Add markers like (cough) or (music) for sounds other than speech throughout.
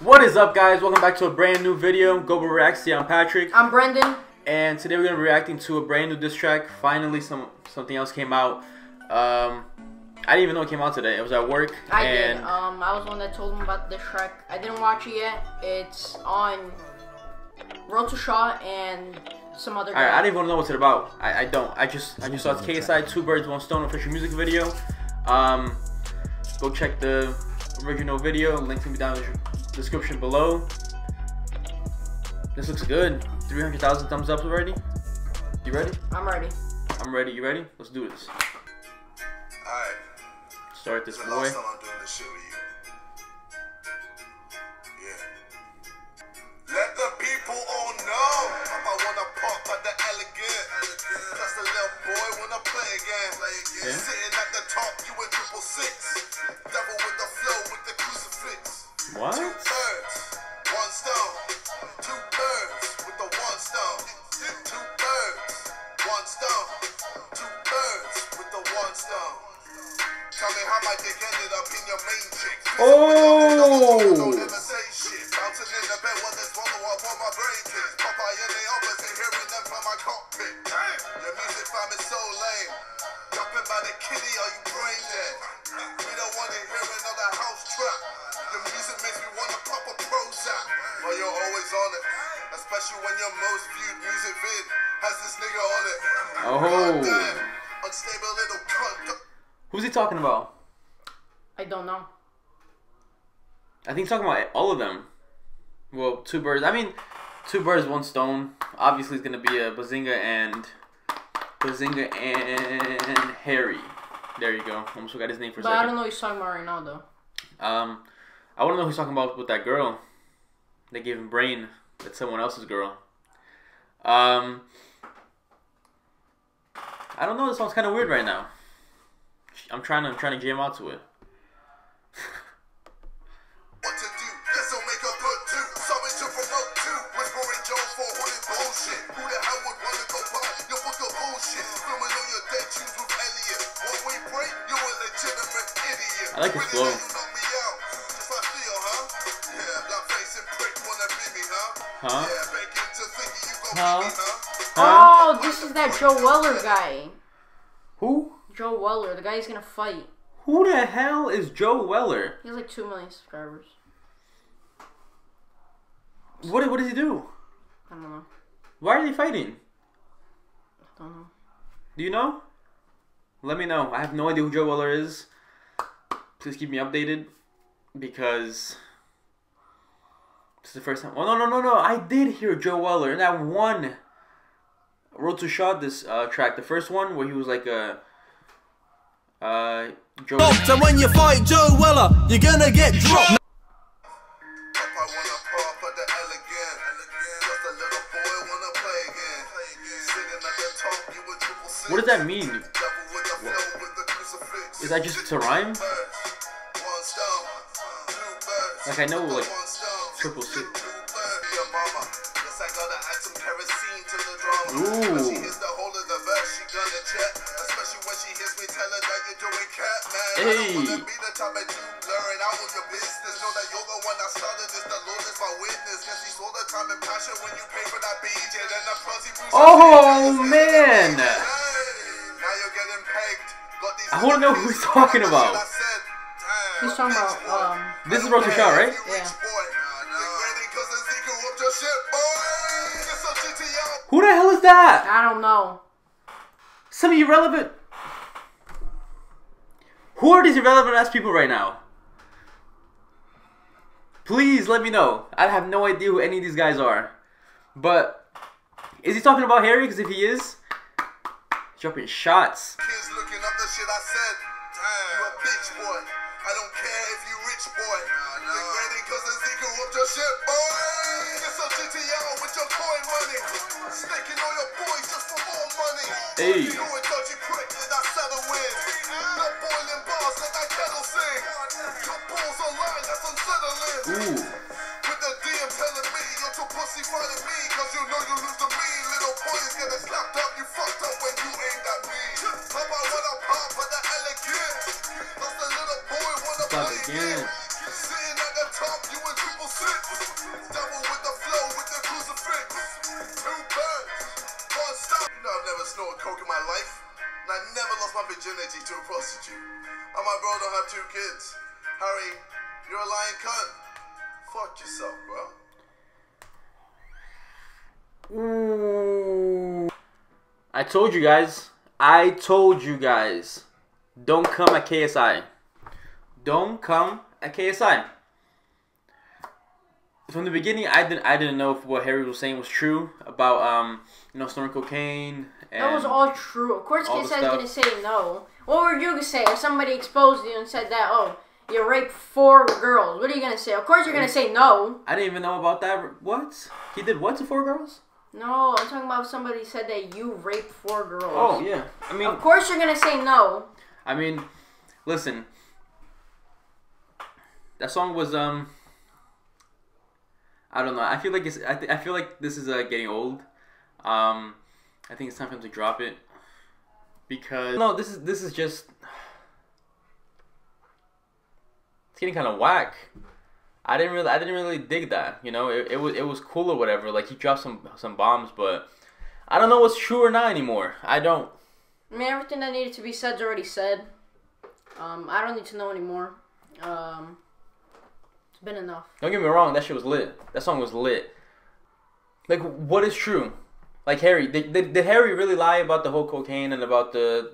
What is up, guys? Welcome back to a brand new video. Go Reacts. Yeah, I'm Patrick, I'm Brendan. and today we're gonna be reacting to a brand new diss track. Finally, some something else came out. Um, I didn't even know it came out today. It was at work, I and did. Um, I was the one that told him about the track. I didn't watch it yet. It's on Road to Shaw and some other. I, I guy. didn't even know what's it about. I, I don't. I just I just saw it's KSI Two Birds One Stone official music video. Um, go check the original video. Link to be down in the description below. This looks good. Three hundred thousand thumbs up already. You ready? I'm ready. I'm ready. You ready? Let's do this. Alright, Start this boy. last time I'm doing this shit with you. Yeah. Let the people all know. Papa wanna pop at the elegant. Plus the little boy wanna play again. Yeah. Sitting at the top, you in triple six. Shit. In the bed when there's one up on my brain kids. Popeye and they opposite, hearing them from my cockpit. Your music fam is so lame. Jumping by the kitty, are you brain dead? We don't want to hear another house trap. Your music makes me want to pop a Prozac. But you're always on it. Especially when your most viewed music vid has this nigga on it. Oh. Unstable little cunt. Who's he talking about? I don't know. I think he's talking about all of them. Well, two birds. I mean, two birds, one stone. Obviously, it's gonna be a Bazinga and Bazinga and Harry. There you go. Almost forgot his name for a second. But I don't know what he's talking about right now, though. Um, I want to know who he's talking about with that girl. They gave him brain. That's someone else's girl. Um, I don't know. This song's kind of weird right now. I'm trying to I'm trying to jam out to it. Gon' Huh? beat me, huh? Huh? Oh, this is that Joe Weller guy. Who? Joe Weller, the guy he's gonna fight. Who the hell is Joe Weller? He has like two million subscribers. What what does he do? I don't know. Why are they fighting? I don't know. Do you know? Let me know. I have no idea who Joe Weller is. Please keep me updated because this is the first time. Oh no no no no! I did hear Joe Weller in that one Road to Shot this uh, track, the first one where he was like a uh Joe. So when you fight Joe Weller, you're gonna get dropped. If I wanna pop at the elegant, just a little boy wanna play again. Sitting at the top, you a triple six. What does that mean? Devil with the flow with the crucifix. Is that just to rhyme? Like I know like triple six. two birds. Your mama. Guess I gotta add some kerosene to the drama. Ooh. When she hears the whole of the verse, she gonna check. Especially when she hears me tell her that you're doing cat, man. I Hey. don't wanna be the type of dude blurring out of your business. Know that you're the one that started this. The Lord is my witness. Guess he saw the time and passion when you pay for that BJ. Then the prosy bruise. Oh man! Now you're getting pegged. I wanna know who he's talking about. I said, damn, He's talking about um. This is Road to Shaw, right? Yeah. Who the hell is that? I don't know. Some of you irrelevant. Who are these irrelevant ass people right now? Please let me know. I have no idea who any of these guys are. But is he talking about Harry? Because if he is, jumping shots. Kids looking up the shit I said. Damn, you a bitch boy. I don't care if you rich boy. Degrading cause the Zika whooped your shit, boy. Get some GTO with your coin money. Snaking on your boys just for more money. Hey. You a dodgy prick, that settle in. Not boiling bars, that kettle sing. Your balls online, that's unsettling. Ooh. With the DM telling me you're too pussy fighting me Cause you know you lose to me Little boys getting slapped up, you fucked up when you aimed at me How about when I I've never snorted coke in my life. And I never lost my virginity to a prostitute. And my bro don't have two kids. Harry, you're a lying cunt. Fuck yourself, bro. Ooh. I told you guys. I told you guys. Don't come at KSI. Don't come at KSI. From the beginning, I didn't. I didn't know if what Harry was saying was true about um, you know, snorting cocaine. And That was all true. Of course, KSI is gonna say no. What were you say if somebody exposed you and said that? Oh, you raped four girls. What are you gonna say? Of course, you're gonna say no. I didn't even know about that. What? He did what to four girls? No, I'm talking about somebody said that you raped four girls. Oh yeah. I mean, Of course, you're gonna say no. I mean, listen. That song was um. I don't know. I feel like it's. I, th- I feel like this is uh, getting old. Um, I think it's time for him to drop it. Because no, this is this is just. It's getting kind of whack. I didn't really I didn't really dig that. You know, it, it was it was cool or whatever. Like he dropped some some bombs, but I don't know what's true or not anymore. I don't. I mean, everything that needed to be said is already said. Um, I don't need to know anymore. Um, it's been enough. Don't get me wrong, that shit was lit. That song was lit. Like, what is true? Like Harry, did, did, did Harry really lie about the whole cocaine and about the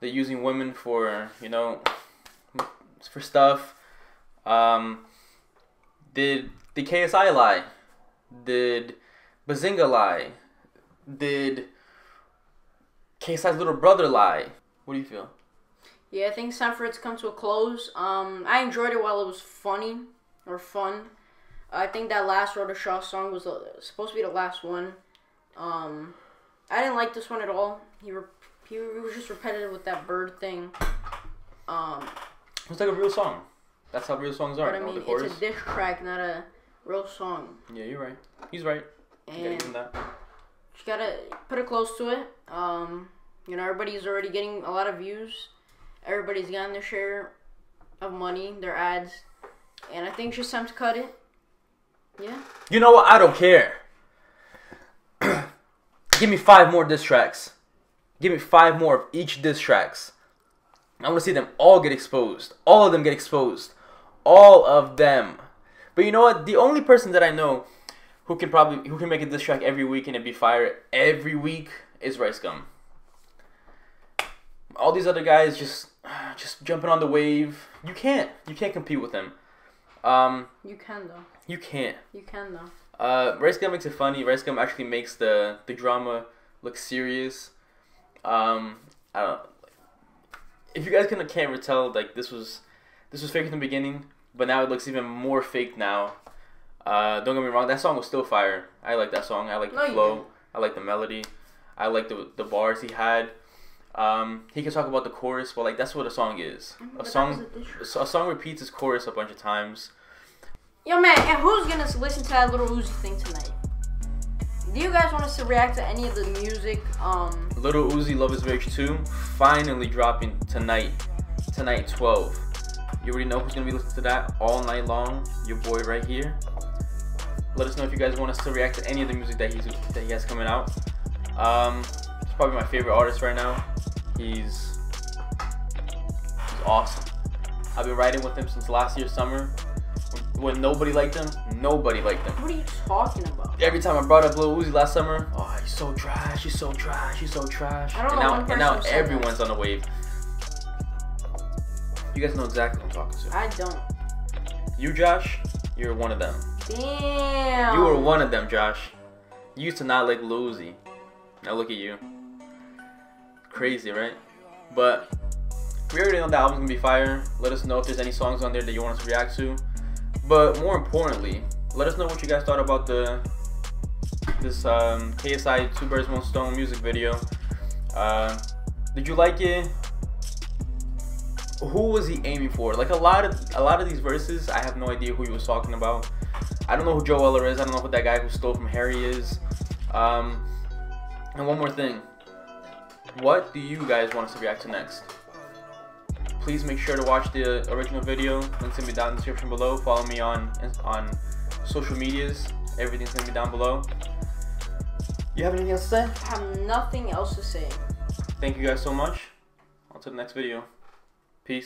the using women for you know for stuff? Um, did the KSI lie? Did Bazinga lie? Did KSI's little brother lie? What do you feel? Yeah, I think it's time for it to come to a close. Um, I enjoyed it while it was funny or fun. I think that last Rhoda Shaw song was uh, supposed to be the last one. Um, I didn't like this one at all. He re- he was just repetitive with that bird thing. Um, It's like a real song. That's how real songs are. but I you mean, it's a diss track, not a real song. Yeah, you're right. He's right. You gotta And that. just gotta put it close to it. Um, you know, everybody's already getting a lot of views. Everybody's gotten their share of money, their ads, and I think it's time to cut it. Yeah. You know what? I don't care. (clears throat) Give me five more diss tracks. Give me five more of each diss tracks. I want to see them all get exposed. All of them get exposed. All of them. But you know what? The only person that I know who can probably who can make a diss track every week and it be fire every week is Rice Gum. All these other guys just (sighs) just jumping on the wave. You can't. You can't compete with them. Um, You can though. you can't. You can though. Uh, Rice Gum makes it funny. Rice Gum actually makes the the drama look serious. Um, I don't. If you guys can can't tell, like this was this was fake in the beginning, but now it looks even more fake now. Uh, don't get me wrong, that song was still fire. I like that song. I like the No, flow. I like the melody. I like the the bars he had. Um, he can talk about the chorus, but like that's what a song is. But A song, a a song repeats its chorus a bunch of times. Yo, man, and who's gonna listen to that little Uzi thing tonight? Do you guys want us to react to any of the music? Um, Little Uzi Luv Is Rage 2 finally dropping tonight. Tonight 12. You already know who's gonna be listening to that all night long. Your boy right here. Let us know if you guys want us to react to any of the music that he's that he has coming out. Um, he's probably my favorite artist right now. He's he's awesome. I've been riding with him since last year summer. When nobody liked him, nobody liked him. what are you talking about? Every time I brought up Lil Uzi last summer, oh, he's so trash, he's so trash, he's so trash. I don't and know now, and now who everyone's on the wave. You guys know exactly what I'm talking to. I don't. You, Josh, you're one of them. Damn. You were one of them, Josh. You used to not like Lil Uzi. Now look at you. Crazy, right? But we already know the album's gonna be fire. Let us know if there's any songs on there that you want us to react to. But more importantly, let us know what you guys thought about the this um, KSI Two Birds One Stone music video. Uh, did you like it? Who was he aiming for? Like a lot of a lot of these verses, I have no idea who he was talking about. I don't know who Joe Weller is. I don't know who that guy who stole from Harry is. Um, and one more thing. What do you guys want us to react to next? please make sure to watch the original video. Links gonna be down in the description below. Follow me on on social medias. Everything's gonna be down below. You have anything else to say? I have nothing else to say. Thank you guys so much. On to the next video. Peace.